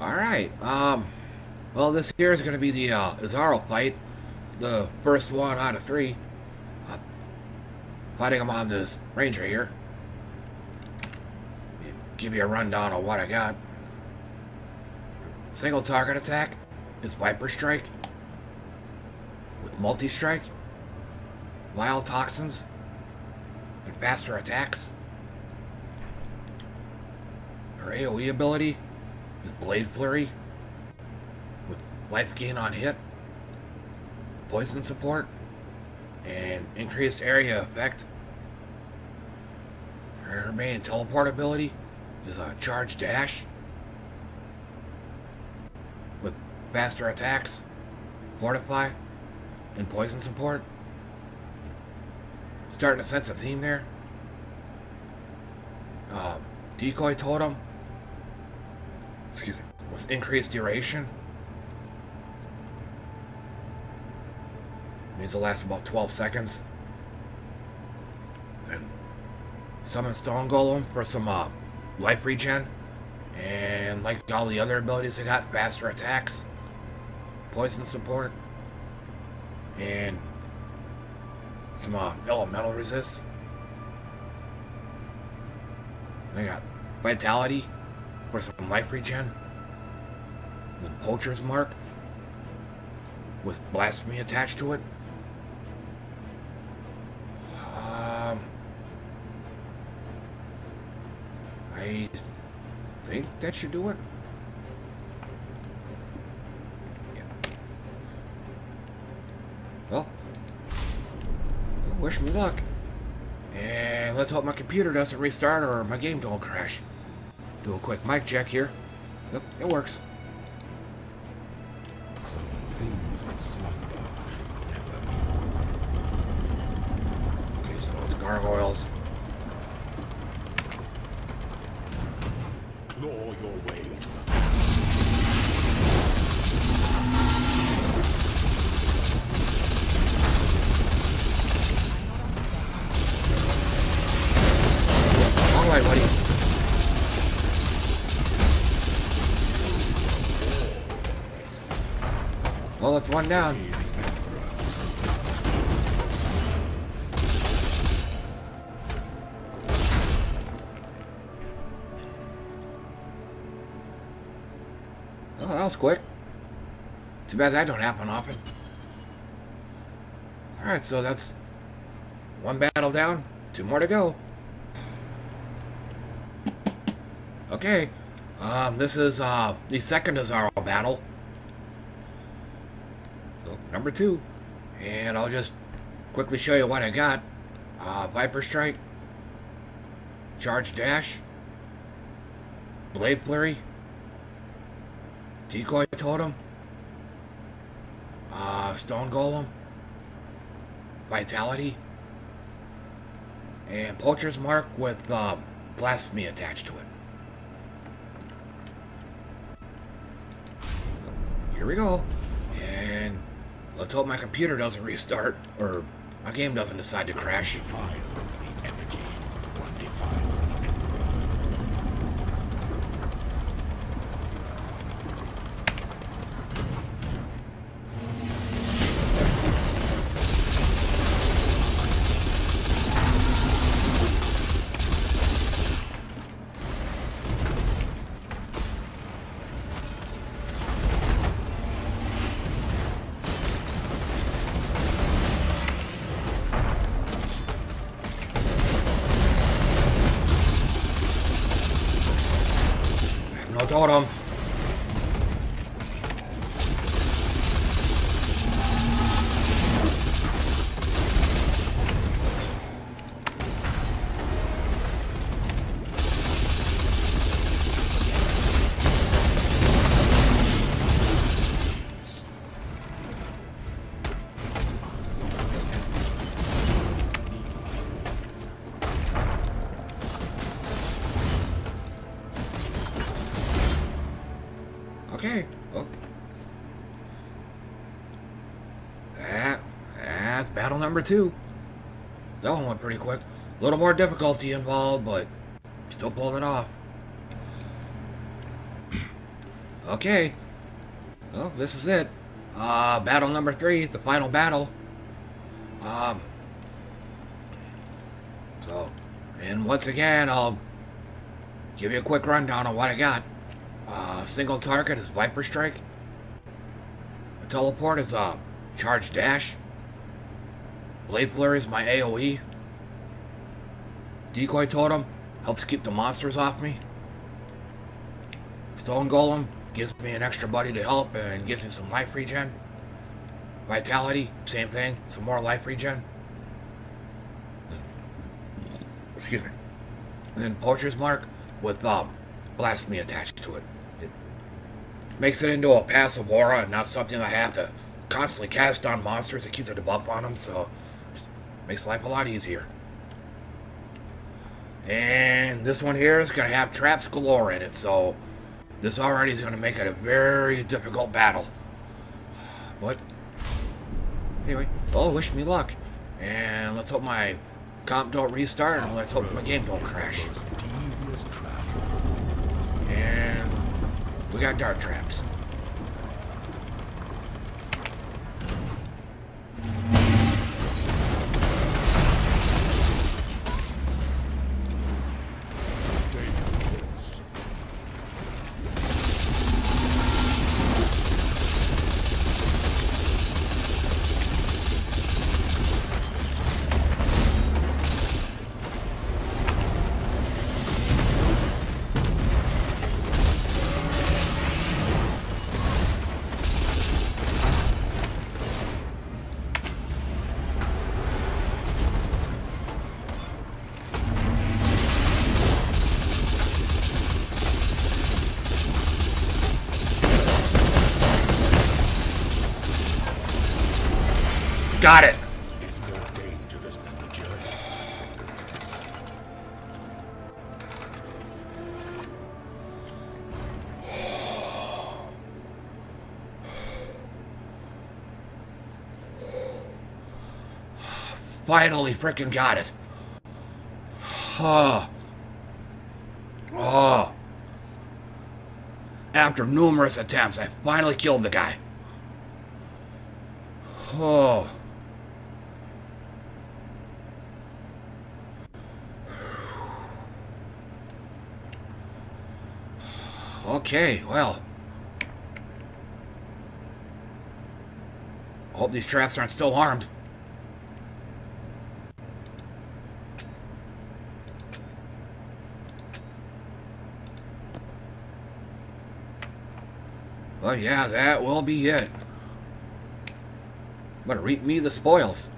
Alright, um, well, this here is going to be the uh, Izaro fight. The first one out of three. Uh, fighting him on this Ranger here. Give you a rundown on what I got. Single target attack is Viper Strike. With multi-strike. Vile Toxins. And faster attacks. Her AoE ability is Blade Flurry with life gain on hit, poison support, and increased area effect. Her main teleport ability is a charge dash with faster attacks, fortify, and poison support. Starting to sense a theme there. Um, decoy totem excuse me, with increased duration. Means it'll last about 12 seconds. Then summon Stone Golem for some uh, life regen. And like all the other abilities I got, faster attacks, poison support, and some uh, elemental resist. I got vitality for some life regen. The Poacher's Mark with Blasphemy attached to it. Um, I think that should do it. Yeah. Well, wish me luck. And let's hope my computer doesn't restart or my game don't crash. Do a quick mic check here. Yep, it works. Some things that slumber should never be. Okay, so it's gargoyles. Claw your way to the Well, that's one down. Oh, that was quick. Too bad that don't happen often. Alright, so that's one battle down, two more to go. Okay, um, this is uh, the second Izaro battle. Number two. And I'll just quickly show you what I got. Uh, Viper Strike. Charge Dash. Blade Flurry. Decoy Totem. Uh, Stone Golem. Vitality. And Poacher's Mark with um, Blasphemy attached to it. Here we go. Let's hope my computer doesn't restart or my game doesn't decide to crash. No totem. Battle number two. That one went pretty quick. A little more difficulty involved, but still pulled it off. Okay. Well, this is it. Uh, battle number three, the final battle. Um, so, and once again, I'll give you a quick rundown on what I got. Uh, single target is Viper Strike. A teleport is a uh, Charge Dash. Blade Flurry is my AoE. Decoy Totem helps keep the monsters off me. Stone Golem gives me an extra buddy to help and gives me some life regen. Vitality, same thing, some more life regen. Excuse me. And then Poacher's Mark with um, Blasphemy attached to it. It makes it into a passive aura and not something I have to constantly cast on monsters to keep the debuff on them, so makes life a lot easier. And this one here is going to have traps galore in it, so this already is going to make it a very difficult battle. But, anyway, well, wish me luck. And let's hope my comp don't restart, and let's hope my game don't crash. And we got dart traps. Got it. Finally freaking got it. Oh. Oh. After numerous attempts, I finally killed the guy. Oh. Okay, well. I hope these traps aren't still armed. Well, yeah, that will be it. I'm gonna reap me the spoils.